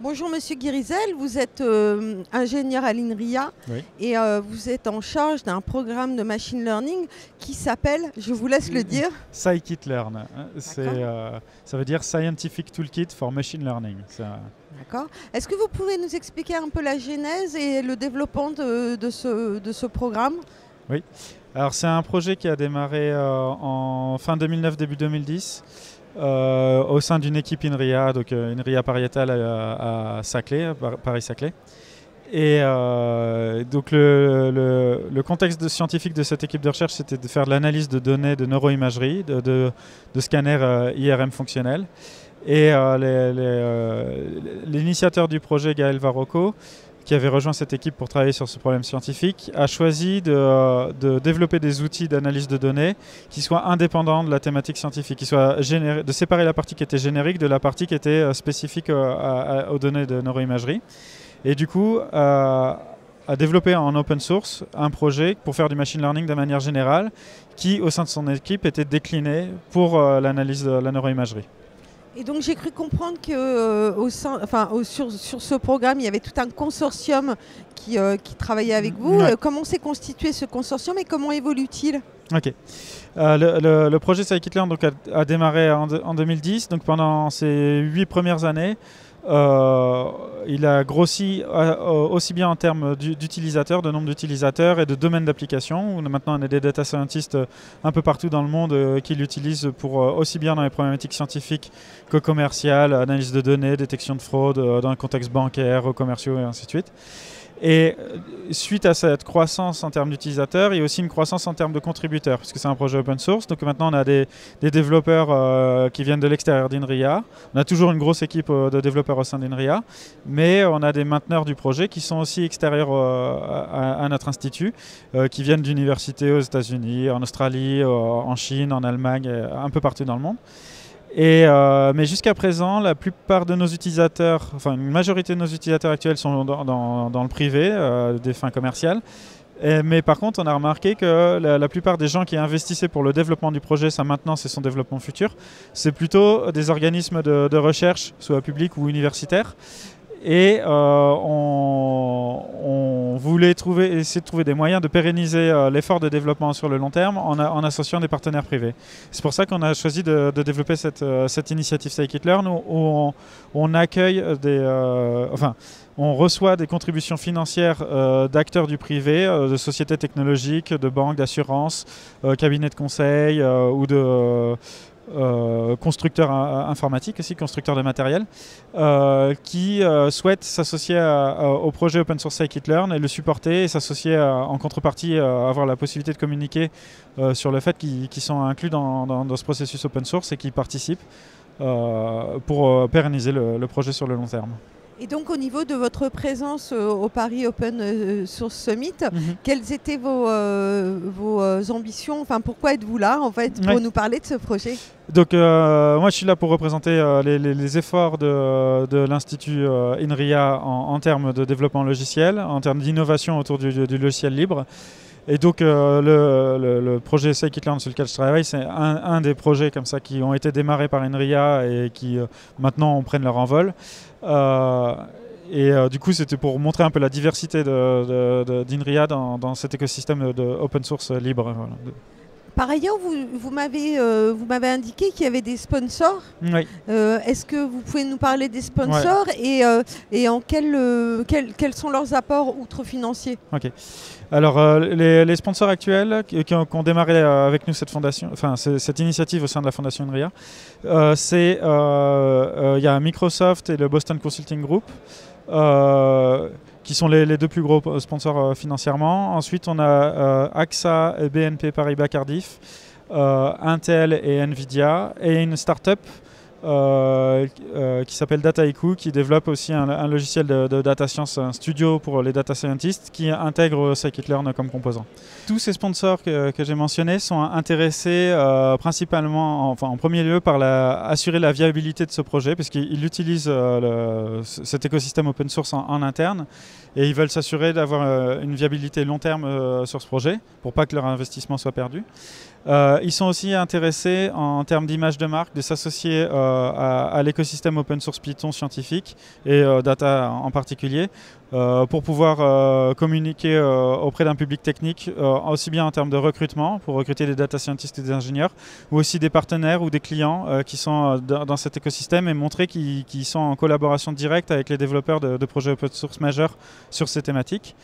Bonjour Monsieur Guirizel, vous êtes euh, ingénieur à l'INRIA Oui. et euh, vous êtes en charge d'un programme de machine learning qui s'appelle, je vous laisse le dire, Scikit-learn. hein, c'est, D'accord. euh, ça veut dire Scientific Toolkit for Machine Learning. D'accord Est-ce que vous pouvez nous expliquer un peu la genèse et le développement de, de ce, de ce programme? Alors c'est un projet qui a démarré en fin 2009, début 2010. Euh, au sein d'une équipe INRIA, donc euh, INRIA pariétale à, à Saclay, Paris-Saclay. Et euh, donc le, le- contexte scientifique de cette équipe de recherche, c'était de faire de l'analyse de données de neuroimagerie, de, de, scanners euh, IRM fonctionnels. Et euh, euh, l'initiateur du projet, Gaël Varocco, qui avait rejoint cette équipe pour travailler sur ce problème scientifique, a choisi de, euh, de développer des outils d'analyse de données qui soient indépendants de la thématique scientifique, qui soient de séparer la partie qui était générique de la partie qui était euh, spécifique euh, aux données de neuroimagerie. Et du coup, a développé en open source un projet pour faire du machine learning de manière générale, qui au sein de son équipe était décliné pour l'analyse de la neuroimagerie. Et donc j'ai cru comprendre que euh, au sein, enfin, au- sur, sur ce programme, il y avait tout un consortium qui, euh, qui travaillait avec vous. Ouais. Euh, comment s'est constitué ce consortium et comment évolue-t-il? Ok. Euh, le, le- le projet Scikit-learn donc, a, a démarré en, de- en 2010. Donc pendant ces huit premières années, euh, il a grossi euh, euh, aussi bien en termes d'u- d'utilisateurs, de nombre d'utilisateurs et de domaines d'application. Maintenant, on a des data scientists un peu partout dans le monde qui l'utilisent pour aussi bien dans les problématiques scientifiques que commerciales, analyse de données, détection de fraude dans le contexte bancaire, commerciaux et ainsi de suite. Et euh, suite à cette croissance en termes d'utilisateurs, il y a aussi une croissance en termes de contributeurs, puisque c'est un projet open source. Donc maintenant, on a des, développeurs euh, qui viennent de l'extérieur d'INRIA. On a toujours une grosse équipe euh, de développeurs au sein d'INRIA, mais on a des mainteneurs du projet qui sont aussi extérieurs à, notre institut, qui viennent d'universités aux États-Unis, en Australie, en Chine, en Allemagne, un peu partout dans le monde. Euh, mais jusqu'à présent, la plupart de nos utilisateurs, enfin une majorité de nos utilisateurs actuels sont dans, le privé, euh, des fins commerciales. Mais par contre, on a remarqué que la, plupart des gens qui investissaient pour le développement du projet, sa maintenance et son développement futur, c'est plutôt des organismes de, recherche, soit publics ou universitaires. Et euh, on voulait trouver, essayer de trouver des moyens de pérenniser euh, l'effort de développement sur le long terme en, associant des partenaires privés. C'est pour ça qu'on a choisi de, développer cette, euh, initiative Scikit-learn où, où on, on accueille des... euh, enfin, on reçoit des contributions financières d'acteurs du privé, de sociétés technologiques, de banques, d'assurances, cabinets de conseil ou de euh, constructeurs euh, informatiques aussi, constructeurs de matériel, euh, qui euh, souhaitent s'associer au projet open source Scikit-learn et le supporter et s'associer en contrepartie euh, avoir la possibilité de communiquer sur le fait qu'ils sont inclus dans, ce processus open source et qu'ils participent pour pérenniser le projet sur le long terme. Et donc au niveau de votre présence euh, au Paris Open euh, Source Summit, Mhm. quelles étaient vos, euh, vos ambitions? Enfin, pourquoi êtes-vous là en fait pour Ouais. nous parler de ce projet? Donc euh, moi je suis là pour représenter euh, les, les- les efforts de, de l'Institut euh, INRIA en, en termes de développement logiciel, en termes d'innovation autour du, du logiciel libre. Et donc euh, le, le- le projet Scikit-learn sur lequel je travaille, c'est un, des projets comme ça qui ont été démarrés par INRIA et qui euh, maintenant prennent leur envol. Euh, et du coup, c'était pour montrer un peu la diversité d'INRIA dans, cet écosystème de open source libre. Par ailleurs, vous, vous m'avez euh, vous m'avez indiqué qu'il y avait des sponsors. Oui. Euh, Est-ce que vous pouvez nous parler des sponsors et, euh, et en quel, quel- quels sont leurs apports outre financiers Alors, euh, les, les sponsors actuels qui, qui ont, qui ont démarré avec nous cette fondation, enfin cette initiative au sein de la fondation INRIA, c'est il y a Microsoft et le Boston Consulting Group. Euh, qui sont les, deux plus gros sponsors euh, financièrement. Ensuite, on a euh, AXA et BNP Paribas Cardiff, euh, Intel et Nvidia, et une start-up euh, euh, qui s'appelle Dataiku, qui développe aussi un, logiciel de, data science, un studio pour les data scientists, qui intègre Scikit-learn comme composant. Tous ces sponsors que, j'ai mentionnés sont intéressés euh, principalement, enfin en premier lieu, par assurer la viabilité de ce projet, puisqu'ils utilisent euh, cet écosystème open source en, interne, et ils veulent s'assurer d'avoir euh, une viabilité long terme euh, sur ce projet, pour pas que leur investissement soit perdu. Euh, ils sont aussi intéressés en termes d'image de marque, de s'associer euh, à, l'écosystème open source Python scientifique et data en particulier. pour pouvoir communiquer auprès d'un public technique, aussi bien en termes de recrutement, pour recruter des data scientists et des ingénieurs, ou aussi des partenaires ou des clients qui sont dans, cet écosystème et montrer qu'ils sont en collaboration directe avec les développeurs de projets open source majeurs sur ces thématiques.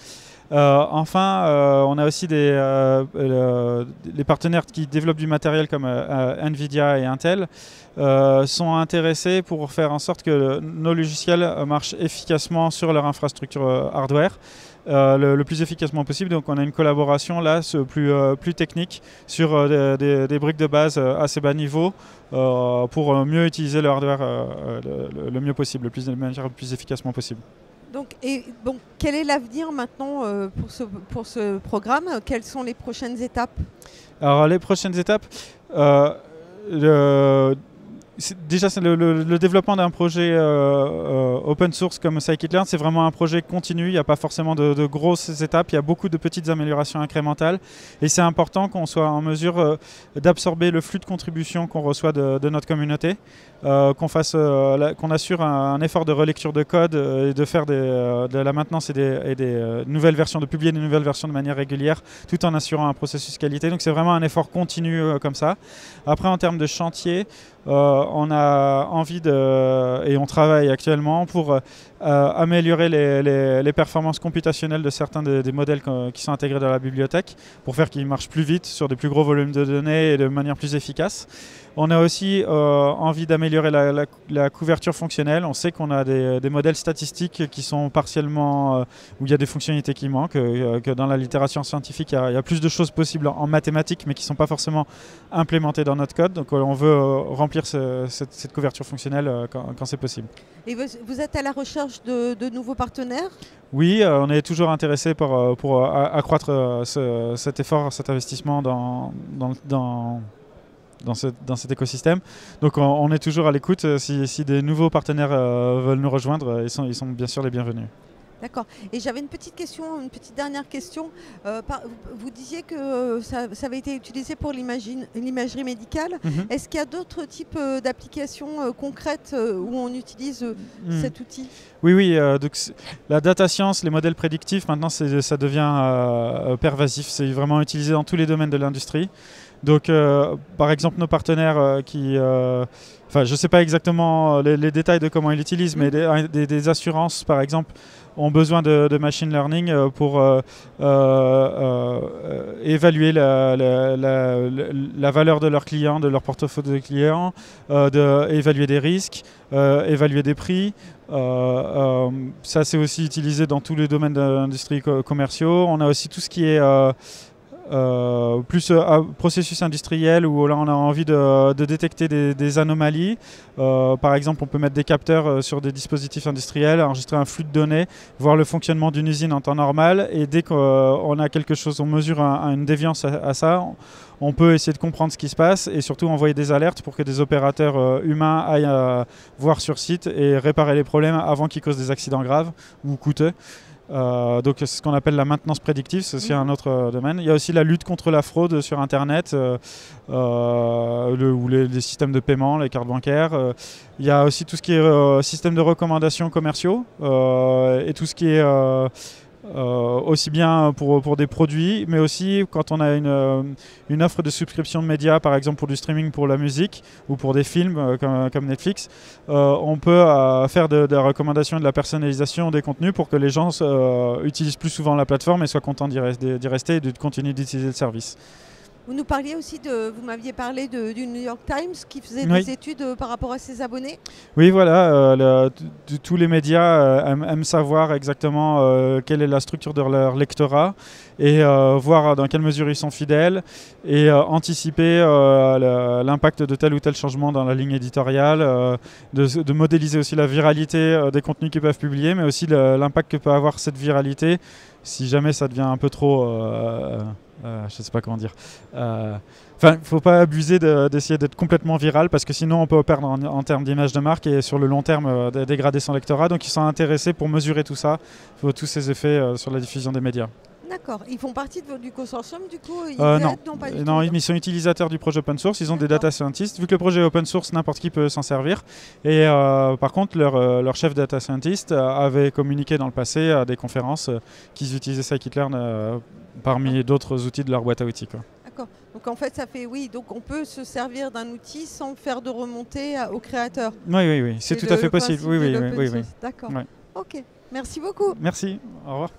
Euh, enfin, euh, on a aussi des euh, les partenaires qui développent du matériel comme Nvidia et Intel sont intéressés pour faire en sorte que nos logiciels marchent efficacement sur leur infrastructure hardware. le, plus efficacement possible. Donc on a une collaboration là plus, technique sur des, briques de base assez bas niveau pour mieux utiliser le hardware le, mieux possible, le plus, de manière le plus efficacement possible. Donc, et, bon, quel est l'avenir maintenant euh, pour, ce, pour ce programme? Quelles sont les prochaines étapes? Alors, les prochaines étapes, euh, déjà, le, développement d'un projet euh, euh, open source comme Scikit-Learn, c'est vraiment un projet continu. Il n'y a pas forcément de, grosses étapes. Il y a beaucoup de petites améliorations incrémentales. Et c'est important qu'on soit en mesure euh, d'absorber le flux de contributions qu'on reçoit de, notre communauté, qu'on fasse, qu'on assure un, effort de relecture de code et de faire de la maintenance et des, nouvelles versions, de publier des nouvelles versions de manière régulière, tout en assurant un processus qualité. Donc c'est vraiment un effort continu comme ça. Après, en termes de chantier, on a envie de, et on travaille actuellement pour euh, améliorer les, performances computationnelles de certains des, modèles qui sont intégrés dans la bibliothèque pour faire qu'ils marchent plus vite sur des plus gros volumes de données et de manière plus efficace. On a aussi euh, envie d'améliorer la, couverture fonctionnelle. On sait qu'on a des, modèles statistiques qui sont partiellement, où il y a des fonctionnalités qui manquent, que dans la littérature scientifique, il y, a, plus de choses possibles en, mathématiques, mais qui ne sont pas forcément implémentées dans notre code. Donc on veut remplir cette, couverture fonctionnelle euh, quand, c'est possible. Et vous, êtes à la recherche de, nouveaux partenaires? Oui, euh, on est toujours intéressé pour, euh, pour accroître cet effort, cet investissement dans, dans, dans dans, dans, cet écosystème. Donc on, est toujours à l'écoute. Si, si, des nouveaux partenaires veulent nous rejoindre, ils sont, ils sont bien sûr les bienvenus. D'accord. Et j'avais une petite question, une petite dernière question. Euh, vous disiez que euh, ça, avait été utilisé pour l'imagerie médicale. Mhm. Est-ce qu'il y a d'autres types euh, d'applications concrètes où on utilise mhm. cet outil? Oui, oui. donc, la data science, les modèles prédictifs, maintenant, ça devient pervasif. C'est vraiment utilisé dans tous les domaines de l'industrie. Donc, par exemple, nos partenaires qui Enfin, je ne sais pas exactement les, détails de comment ils l'utilisent, mais des, assurances, par exemple, ont besoin de, machine learning euh, pour euh, euh, évaluer la, la, valeur de leurs clients, de leur portefeuille de clients, de, évaluer des risques, évaluer des prix. ça, c'est aussi utilisé dans tous les domaines d'industrie commerciaux. On a aussi tout ce qui est euh, plus euh, processus industriel où là on a envie de, détecter des, anomalies. Euh, par exemple, on peut mettre des capteurs sur des dispositifs industriels, enregistrer un flux de données, voir le fonctionnement d'une usine en temps normal et dès qu'on a quelque chose, on mesure une déviance à, ça, on peut essayer de comprendre ce qui se passe et surtout envoyer des alertes pour que des opérateurs humains aillent voir sur site et réparer les problèmes avant qu'ils causent des accidents graves ou coûteux. Euh, donc c'est ce qu'on appelle la maintenance prédictive, c'est aussi un autre euh, domaine. Il y a aussi la lutte contre la fraude sur Internet, euh, le, ou les, systèmes de paiement, les cartes bancaires. il y a aussi tout ce qui est système de recommandations commerciaux et tout ce qui est euh, aussi bien pour, pour des produits, mais aussi quand on a une, euh, une offre de subscription de médias, par exemple pour du streaming pour la musique ou pour des films euh, comme, comme, Netflix, on peut faire de, de, la et de la personnalisation des contenus pour que les gens utilisent plus souvent la plateforme et soient contents d'y rester et de continuer d'utiliser le service. Vous nous parliez aussi de, vous m'aviez parlé de, du New York Times qui faisait des études euh, par rapport à ses abonnés. Oui, voilà, euh, tous les médias euh, aiment, savoir exactement quelle est la structure de leur lectorat et voir dans quelle mesure ils sont fidèles et anticiper l'impact de tel ou tel changement dans la ligne éditoriale, de, de, modéliser aussi la viralité des contenus qu'ils peuvent publier, mais aussi l'impact que peut avoir cette viralité si jamais ça devient un peu trop euh, je ne sais pas comment dire. Euh, enfin, il ne faut pas abuser d'essayer d'être complètement viral parce que sinon on peut perdre en, termes d'image de marque et sur le long terme euh, dégrader son lectorat. Donc ils sont intéressés pour mesurer tout ça, tous ces effets sur la diffusion des médias. D'accord. Ils font partie de, du consortium, du coup ils euh, non. non, pas du non tout. ils sont utilisateurs du projet open source. Ils ont des data scientists. Vu que le projet est open source, n'importe qui peut s'en servir. Et euh, par contre, leur, euh, leur, chef data scientist avait communiqué dans le passé à des conférences qu'ils utilisaient scikit-learn parmi d'autres outils de leur boîte à outils. Donc en fait, ça fait oui. Donc on peut se servir d'un outil sans faire de remontée au créateur. Oui, oui, oui. C'est tout à fait possible. Oui, oui, oui, oui, D'accord. Ok. Merci beaucoup. Merci. Au revoir.